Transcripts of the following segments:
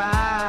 my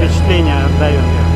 впечатление от дайвинга?